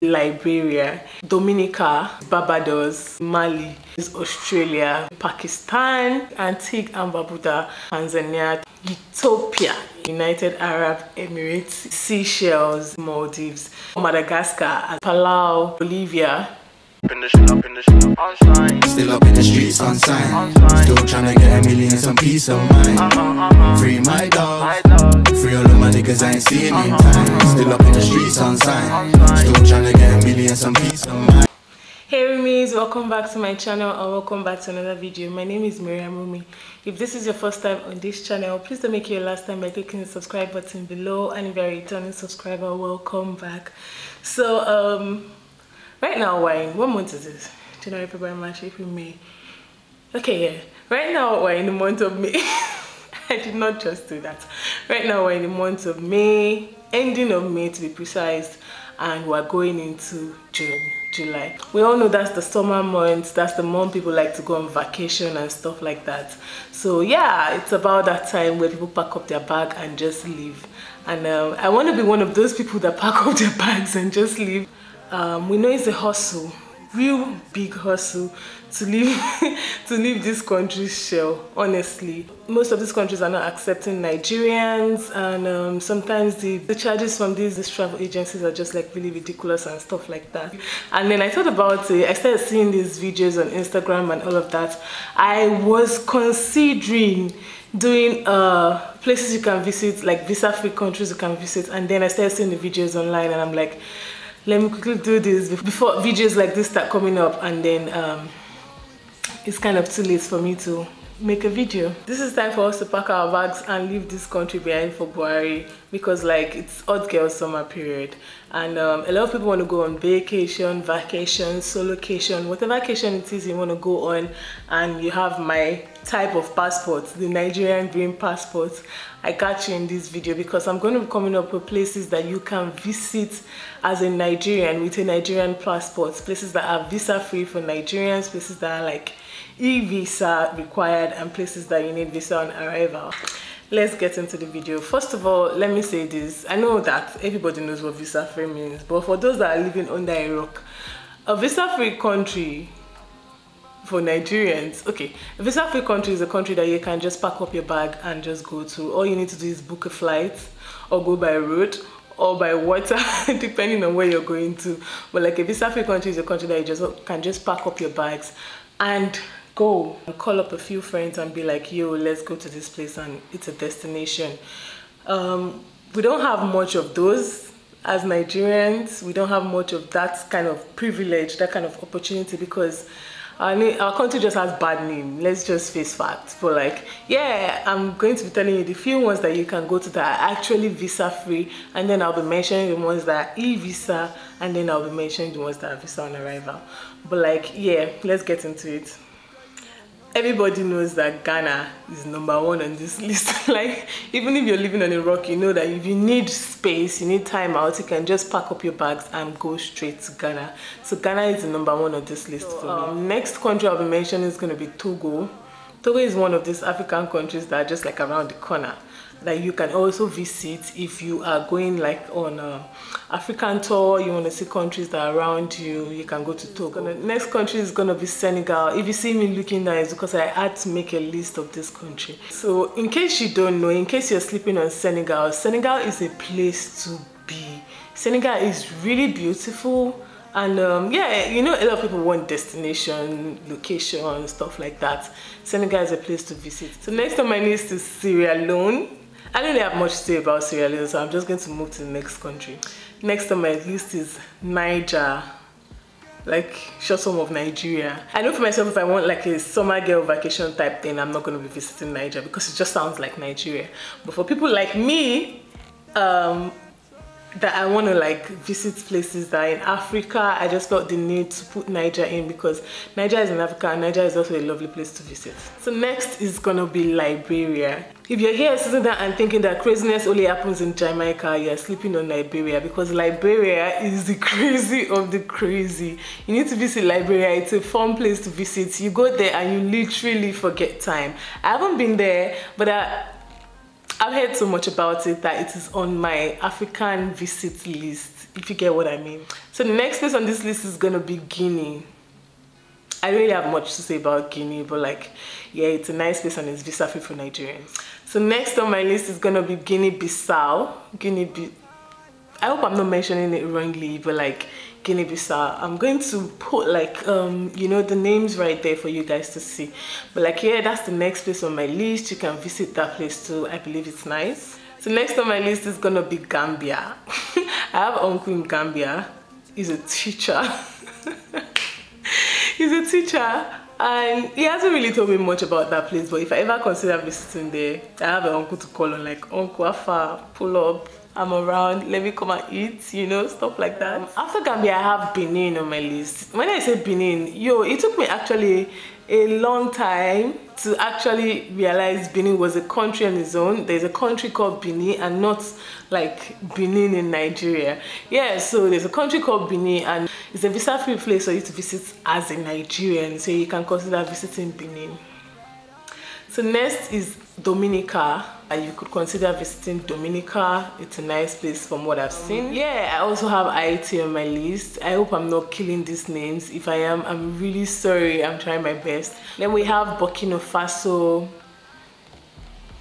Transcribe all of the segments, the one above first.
Liberia, Dominica, Barbados, Mali, Australia, Pakistan, Antigua and Barbuda, Tanzania, Ethiopia, United Arab Emirates, Seychelles, Maldives, Madagascar, Palau, Bolivia, Still up in the streets on sign. Still trying to get a million some peace of mind. Uh-huh, uh-huh. Free my dog. Free all of my niggas I ain't seen in uh-huh, time. Still up in the streets on sign. Still trying to get a million some peace of mind. Hey Rumis, welcome back to my channel and welcome back to another video. My name is Maryam Rumi. If this is your first time on this channel, please don't make it your last time by clicking the subscribe button below and if you're a returning subscriber, welcome back. So um right now in what month is this? Do you know everybody february march april may. Okay yeah. Right now we're in the month of may? I did not just do that. Right now we're in the month of may ending of may to be precise and we're going into june july. We all know that's the summer months that's the month people like to go on vacation and stuff like that. So yeah it's about that time where people pack up their bag and just leave. And um, i want to be one of those people that pack up their bags and just leave um, we know it's a hustle real big hustle to leave to leave this country's shell honestly. Most of these countries are not accepting nigerians and um, sometimes the, the charges from these, these travel agencies are just like really ridiculous and stuff like that. And then i thought about it i started seeing these videos on instagram and all of that. I was considering doing uh places you can visit like visa free countries you can visit and then i started seeing the videos online and i'm like let me quickly do this before videos like this start coming up and then um, it's kind of too late for me to make a video. This is time for us to pack our bags and leave this country behind for Buhari because like it's odd girl summer period and um, a lot of people want to go on vacation, vacation, solocation, whatever vacation it is you want to go on and you have my type of passport, the Nigerian green passport. I got you in this video because I'm going to be coming up with places that you can visit as a Nigerian with a Nigerian passport, places that are visa free for Nigerians, places that are like e-visa required and places that you need visa on arrival. Let's get into the video. First of all let me say this. I know that everybody knows what visa free means but for those that are living under a rock a visa free country for Nigerians okay a visa free country is a country that you can just pack up your bag and just go to. All you need to do is book a flight or go by road or by water depending on where you're going to. But like a visa free country is a country that you just can just pack up your bags and go and call up a few friends and be like yo let's go to this place and it's a destination. Um, we don't have much of those as Nigerians. We don't have much of that kind of privilege that kind of opportunity because our, country just has bad name. Let's just face facts. But like yeah i'm going to be telling you the few ones that you can go to that are actually visa free. And then i'll be mentioning the ones that are e-visa. And then i'll be mentioning the ones that are visa on arrival. But like yeah let's get into it everybody knows that Ghana is number one on this list. like, even if you're living on a rock, you know that if you need space, you need time out, you can just pack up your bags and go straight to Ghana. So Ghana is the number one on this list for me. Um, Next country I'll be mentioning is going to be Togo. Togo is one of these African countries that are just like around the corner that you can also visit if you are going like on a African tour, you want to see countries that are around you, you can go to Togo. The next country is going to be Senegal. If you see me looking it's because I had to make a list of this country. So in case you don't know, in case you're sleeping on Senegal, Senegal is a place to be. Senegal is really beautiful and um, yeah you know a lot of people want destination location stuff like that senegal is a place to visit so next on my list is sierra leone I don't have much to say about Sierra Leone, so I'm just going to move to the next country. Next on my list is Niger, like short form of Nigeria. I know for myself, if I want like a summer girl vacation type thing, I'm not going to be visiting Niger because it just sounds like Nigeria. But for people like me, um, that I want to like visit places that in Africa. I just felt the need to put Niger in because Niger is in Africa and Niger is also a lovely place to visit. So next is gonna be Liberia. If you're here sitting there and thinking that craziness only happens in Jamaica, you're sleeping on Liberia because Liberia is the crazy of the crazy. You need to visit Liberia. It's a fun place to visit. You go there and you literally forget time. I haven't been there, but I I've heard so much about it that it is on my African visit list. if you get what I mean. So the next place on this list is gonna be Guinea. I don't really have much to say about Guinea, but like, yeah, it's a nice place and it's visa free for Nigerians. So next on my list is gonna be Guinea-Bissau. Guinea-Bissau. I hope I'm not mentioning it wrongly, but like Guinea-Bissau. I'm going to put like um you know the names right there for you guys to see. But like yeah, that's the next place on my list. You can visit that place too. I believe it's nice. So next on my list is gonna be Gambia. I have uncle in Gambia. He's a teacher. he's a teacher and he hasn't really told me much about that place but if i ever consider visiting there i have an uncle to call on like uncle afa pull up i'm around let me come and eat you know stuff like that um, after gambia i have benin on my list when i say benin yo it took me actually a long time to actually realize Benin was a country on its own. There's a country called Benin and not like Benin in Nigeria. Yeah, so there's a country called Benin and it's a visa-free place for you to visit as a Nigerian. So you can consider visiting Benin. So next is Dominica. You could consider visiting Dominica. It's a nice place from what I've seen. Yeah, I also have Haiti on my list. I hope I'm not killing these names. If I am, I'm really sorry. I'm trying my best. Then we have Burkina Faso.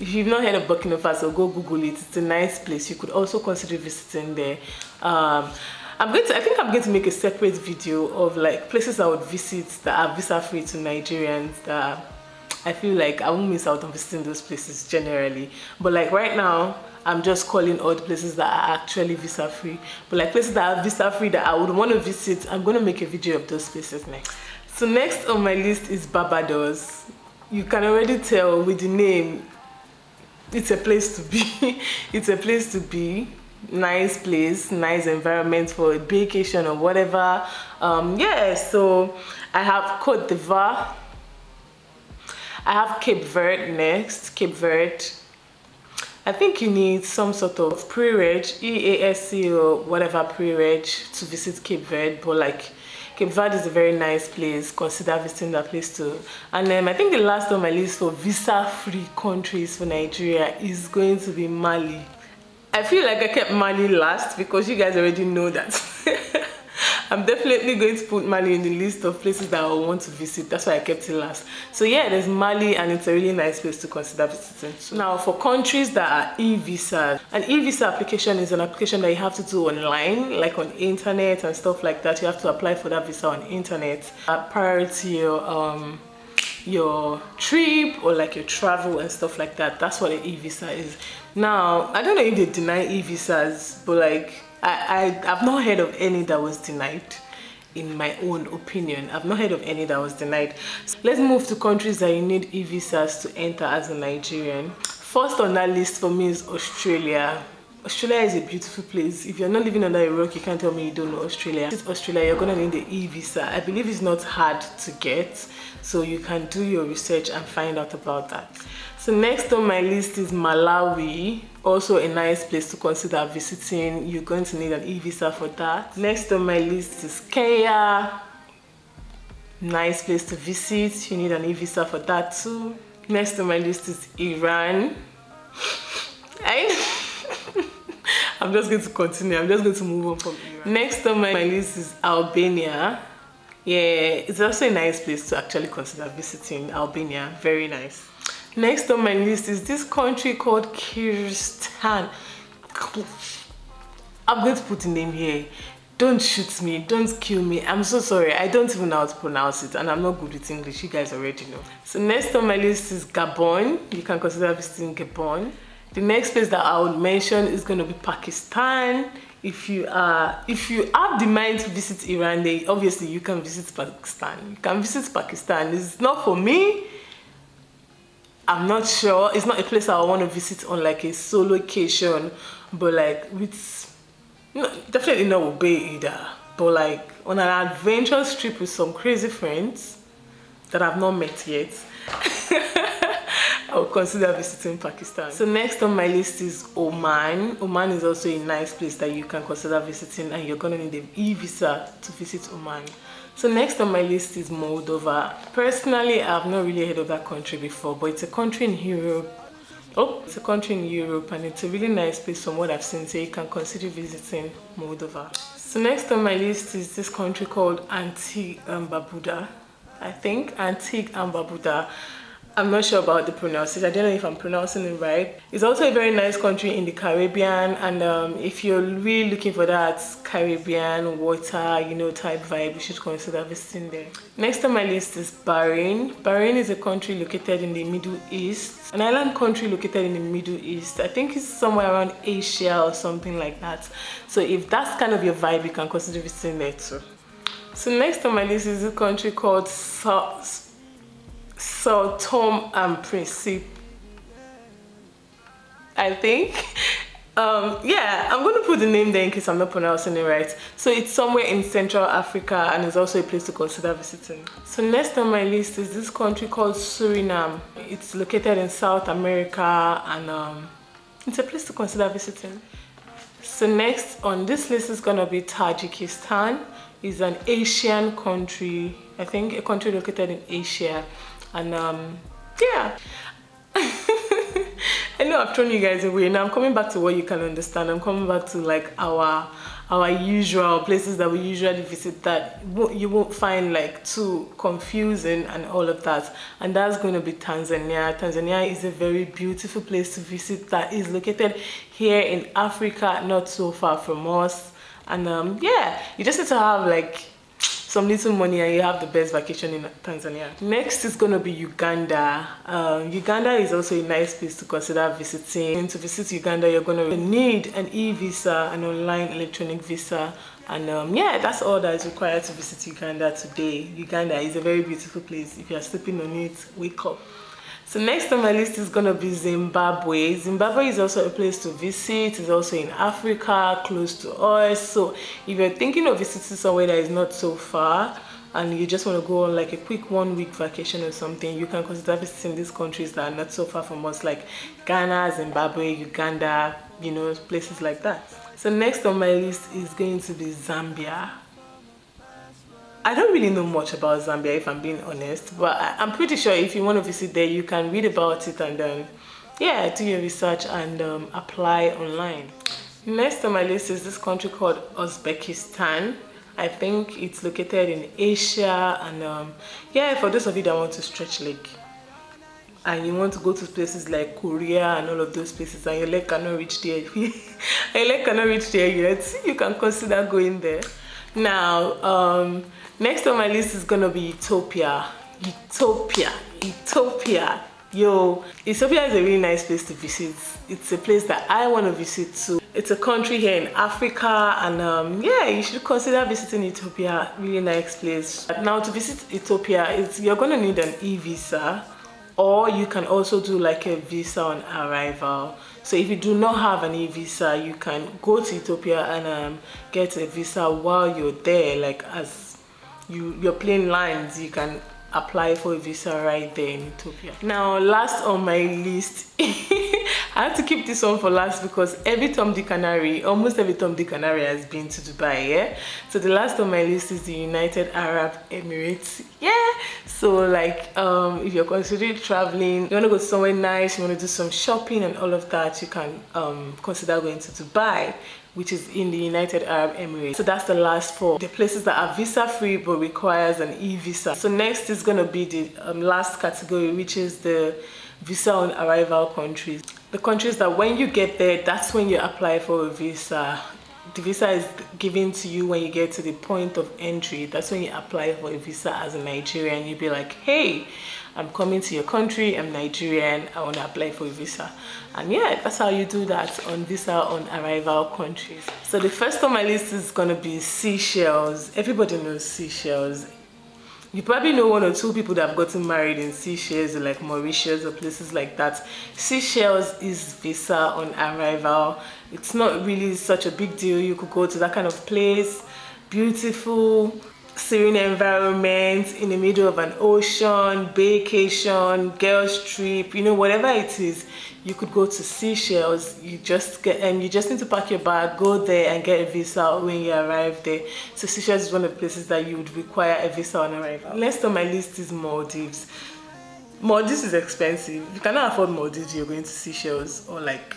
If you've not heard of Burkina Faso, go Google it. It's a nice place. You could also consider visiting there. Um, I'm going to, I think I'm going to make a separate video of like places I would visit that are visa free to Nigerians that I feel like I won't miss out on visiting those places generally. But like right now, I'm just calling all the places that are actually visa free. But like places that are visa free that I would want to visit, I'm going to make a video of those places next. So next on my list is Barbados. You can already tell with the name, it's a place to be. it's a place to be. Nice place, nice environment for a vacation or whatever. Um, yeah, so I have Cote d'Ivoire I have Cape Verde next, Cape Verde. I think you need some sort of pre-reg, EASC or whatever pre-reg to visit Cape Verde, but like Cape Verde is a very nice place. Consider visiting that place too. And then I think the last on my list for visa-free countries for Nigeria is going to be Mali. I feel like I kept Mali last because you guys already know that. I'm definitely going to put Mali in the list of places that I want to visit. That's why I kept it last. So yeah, there's Mali and it's a really nice place to consider visiting. So now for countries that are e-visa, an e-visa application is an application that you have to do online, like on internet and stuff like that. You have to apply for that visa on internet uh, prior to your um, your trip or like your travel and stuff like that. That's what an e-visa is. Now, I don't know if they deny e-visas, but like I, I, I've not heard of any that was denied in my own opinion. I've not heard of any that was denied. So let's move to countries that you need e-visas to enter as a Nigerian. First on that list for me is Australia. Australia is a beautiful place. If you're not living under a rock, you can't tell me you don't know Australia. It's Australia, you're gonna need the e-visa. I believe it's not hard to get, so you can do your research and find out about that. So next on my list is Malawi, also a nice place to consider visiting. You're going to need an e-visa for that. Next on my list is Kenya, nice place to visit. You need an e-visa for that too. Next on my list is Iran. I I'm just going to continue. I'm just going to move on from Iran. Next on my list is Albania. Yeah, it's also a nice place to actually consider visiting Albania. Very nice. Next on my list is this country called Kyrgyzstan. I'm going to put the name here. Don't shoot me, don't kill me. I'm so sorry. I don't even know how to pronounce it and I'm not good with English. You guys already know. So next on my list is Gabon. You can consider visiting Gabon. The next place that I would mention is going to be Pakistan. If you are, if you have the mind to visit Iran, then obviously you can visit Pakistan. You can visit Pakistan. It's not for me I'm not sure. It's not a place I want to visit on like a solo occasion, but like with no, definitely not with Bay either. But like on an adventurous trip with some crazy friends that I've not met yet. I would consider visiting Pakistan. So next on my list is Oman. Oman is also a nice place that you can consider visiting and you're gonna need an e-visa to visit Oman. So next on my list is Moldova. Personally, I've not really heard of that country before, but it's a country in Europe Oh, it's a country in Europe and it's a really nice place from what I've seen, so you can consider visiting Moldova. So next on my list is this country called Antigua and Barbuda. I think Antigua and Barbuda. I'm not sure about the pronunciation. I don't know if I'm pronouncing it right. It's also a very nice country in the Caribbean and um, if you're really looking for that Caribbean water, you know, type vibe, you should consider visiting there. Next on my list is Bahrain. Bahrain is a country located in the Middle East, an island country located in the Middle East. I think it's somewhere around Asia or something like that. So if that's kind of your vibe, you can consider visiting there too. So next on my list is a country called South so Tom and Principe, I think. Um, yeah, I'm going to put the name there in case I'm not pronouncing it right. So it's somewhere in Central Africa and it's also a place to consider visiting. So next on my list is this country called Suriname. It's located in South America and um, it's a place to consider visiting. So next on this list is going to be Tajikistan. It's an Asian country, I think a country located in Asia and um yeah. I know I've thrown you guys away. Now I'm coming back to what you can understand. I'm coming back to like our our usual places that we usually visit that you won't find like too confusing and all of that. And that's going to be Tanzania. Tanzania is a very beautiful place to visit that is located here in Africa not so far from us. And um yeah you just need to have like some little money and you have the best vacation in Tanzania. Next is going to be Uganda. Um, Uganda is also a nice place to consider visiting. To visit Uganda, you're going to need an e-visa, an online electronic visa. And um, yeah, that's all that is required to visit Uganda today. Uganda is a very beautiful place. If you're sleeping on it, wake up. So next on my list is going to be Zimbabwe. Zimbabwe is also a place to visit. It's also in Africa, close to us. So if you're thinking of visiting somewhere that is not so far and you just want to go on like a quick one week vacation or something, you can consider visiting these countries that are not so far from us like Ghana, Zimbabwe, Uganda, you know, places like that. So next on my list is going to be Zambia. I don't really know much about Zambia if I'm being honest, but I'm pretty sure if you want to visit there, you can read about it and um, yeah, do your research and um, apply online. Next on my list is this country called Uzbekistan. I think it's located in Asia and um, yeah, for those of you that want to stretch leg and you want to go to places like Korea and all of those places and your leg cannot reach there, your leg cannot reach there yet, you can consider going there. Now, um, Next on my list is gonna be Ethiopia. Ethiopia, Ethiopia. Yo, Ethiopia is a really nice place to visit. It's a place that I want to visit too. It's a country here in Africa and um, yeah, you should consider visiting Ethiopia. Really nice place. Now to visit Ethiopia, you're gonna need an e-visa or you can also do like a visa on arrival so if you do not have an e-visa you can go to ethiopia and um, get a visa while you're there like as you your playing lands you can apply for a visa right there in Ethiopia. Now last on my list, I had to keep this one for last because every Tom Dick Canary, almost every Tom Dick Canary has been to Dubai, yeah? So the last on my list is the United Arab Emirates, yeah? So like um, if you're considering traveling, you want to go somewhere nice, you want to do some shopping and all of that, you can um, consider going to Dubai which is in the United Arab Emirates. So that's the last four. The places that are visa free but requires an e-visa. So next is going to be the um, last category which is the visa on arrival countries. The countries that when you get there, that's when you apply for a visa. The visa is given to you when you get to the point of entry. That's when you apply for a visa as a Nigerian. You'd be like, hey, I'm coming to your country, I'm Nigerian, I want to apply for a visa. And yeah, that's how you do that on visa on arrival countries. So the first on my list is going to be Seychelles. Everybody knows Seychelles. You probably know one or two people that have gotten married in Seychelles or like Mauritius or places like that. Seychelles is visa on arrival. It's not really such a big deal. You could go to that kind of place. Beautiful, serene environment in the middle of an ocean, vacation, girls trip, you know, whatever it is, you could go to Seychelles. You just get and um, you just need to pack your bag, go there and get a visa when you arrive there. So Seychelles is one of the places that you would require a visa on arrival. Next on my list is Maldives. Maldives is expensive. You cannot afford Maldives, you're going to Seychelles or like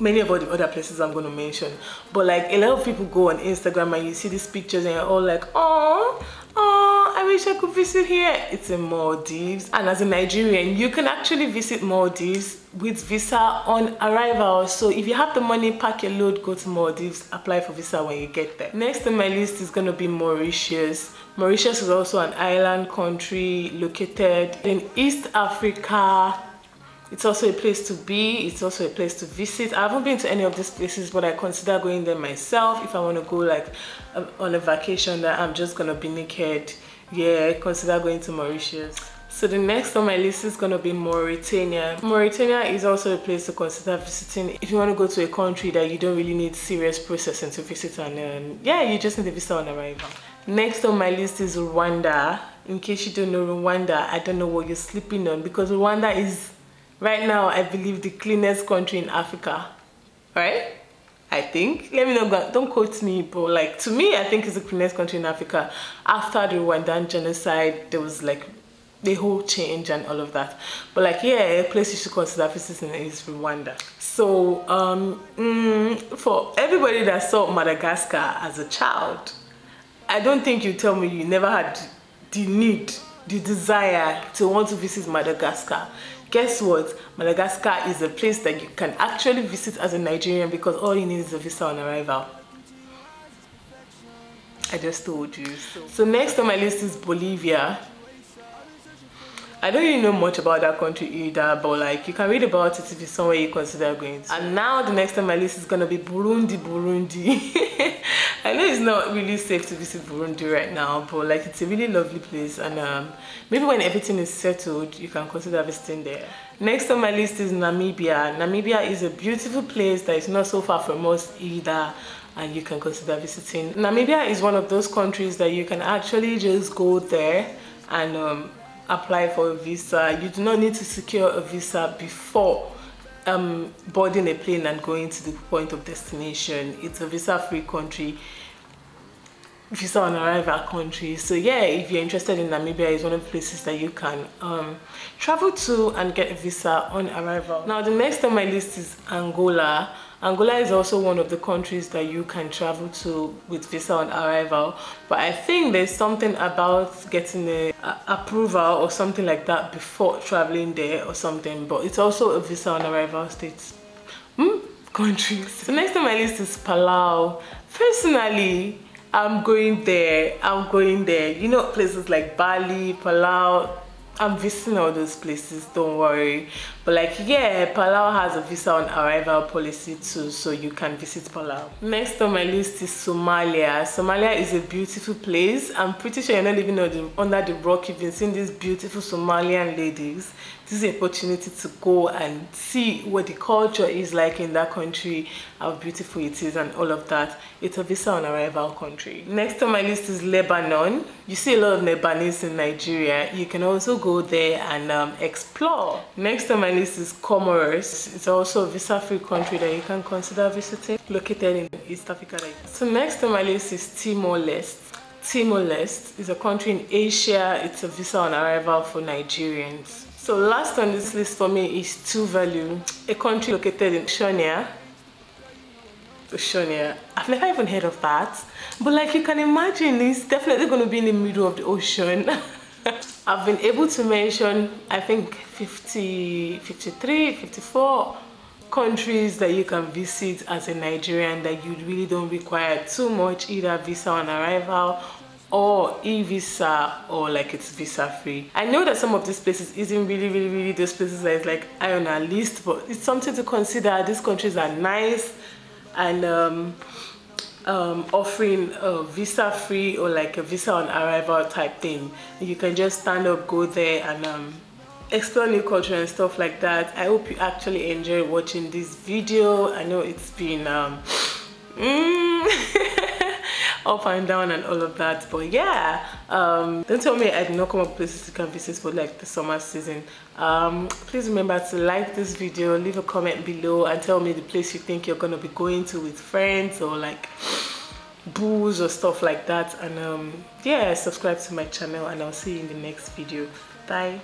many of all the other places I'm going to mention. But like a lot of people go on Instagram and you see these pictures and you're all like, oh, oh, I wish I could visit here. It's in Maldives. And as a Nigerian, you can actually visit Maldives with visa on arrival. So if you have the money, pack your load, go to Maldives, apply for visa when you get there. Next on my list is going to be Mauritius. Mauritius is also an island country located in East Africa it's also a place to be it's also a place to visit i haven't been to any of these places but i consider going there myself if i want to go like um, on a vacation that i'm just gonna be naked yeah consider going to mauritius so the next on my list is to be Mauritania. Mauritania is also a place to consider visiting if you want to go to a country that you don't really need serious processing to visit and um, yeah, you just need a visa on arrival. Next on my list is Rwanda. In case you don't know Rwanda, I don't know what you're sleeping on because Rwanda is right now i believe the cleanest country in africa right? I think. Let me know don't quote me but like to me i think it's the cleanest country in africa. After the rwandan genocide there was like the whole change and all of that. But like yeah a place you should consider visiting is rwanda. So um mm, for everybody that saw madagascar as a child i don't think you tell me you never had the need the desire to want to visit madagascar guess what? Madagascar is a place that you can actually visit as a nigerian because all you need is a visa on arrival. I just told you. So, so next on my list is bolivia I don't really know much about that country either, but like you can read about it if it's somewhere you consider going to. And now the next on my list is gonna be Burundi, Burundi. I know it's not really safe to visit Burundi right now, but like it's a really lovely place and um, maybe when everything is settled, you can consider visiting there. Next on my list is Namibia. Namibia is a beautiful place that is not so far from us either and you can consider visiting. Namibia is one of those countries that you can actually just go there and um, apply for a visa. You do not need to secure a visa before um, boarding a plane and going to the point of destination. It's a visa-free country, visa on arrival country. So yeah, if you're interested in Namibia, it's one of the places that you can um, travel to and get a visa on arrival. Now the next on my list is Angola. Angola is also one of the countries that you can travel to with visa on arrival but I think there's something about getting a, a approval or something like that before traveling there or something but it's also a visa on arrival state. Hmm? countries so next on my list is Palau. Personally I'm going there I'm going there. You know places like Bali Palau I'm visiting all those places, don't worry. But like, yeah, Palau has a visa on arrival policy too, so you can visit Palau. Next on my list is Somalia. Somalia is a beautiful place. I'm pretty sure you're not living under the rock. You've been seeing these beautiful Somalian ladies this is an opportunity to go and see what the culture is like in that country, how beautiful it is and all of that. It's a visa on arrival country. Next on my list is Lebanon. You see a lot of Lebanese in Nigeria. You can also go there and um, explore. Next on my list is Comoros. It's also a visa-free country that you can consider visiting, located in East Africa. So next on my list is Timor-Leste. Timor-Leste is a country in Asia. It's a visa on arrival for Nigerians. So last on this list for me is Tuvalu, a country located in Oceania. Oceania. I've never even heard of that. But like you can imagine, it's definitely going to be in the middle of the ocean. I've been able to mention, I think 50, 53, 54 countries that you can visit as a Nigerian that you really don't require too much either visa on arrival or e-visa or like it's visa free. I know that some of these places isn't really really really those places that is like i on our list but it's something to consider. These countries are nice and um, um, offering a visa free or like a visa on arrival type thing. You can just stand up go there and um, explore new culture and stuff like that. I hope you actually enjoy watching this video. I know it's been um, mm, up and down and all of that but yeah um, don't tell me i did not come up places you can visit for like the summer season. Um, please remember to like this video leave a comment below and tell me the place you think you're gonna be going to with friends or like booze or stuff like that. And um, yeah subscribe to my channel and i'll see you in the next video. Bye